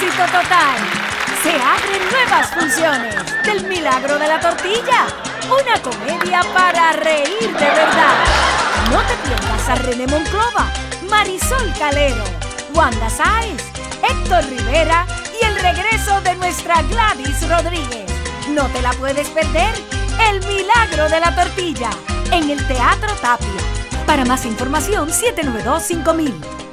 éxito total. Se abren nuevas funciones del Milagro de la Tortilla. Una comedia para reír de verdad. No te pierdas a René Monclova, Marisol Calero, Wanda Sáez, Héctor Rivera y el regreso de nuestra Gladys Rodríguez. No te la puedes perder. El Milagro de la Tortilla en el Teatro Tapia. Para más información, 792-5000.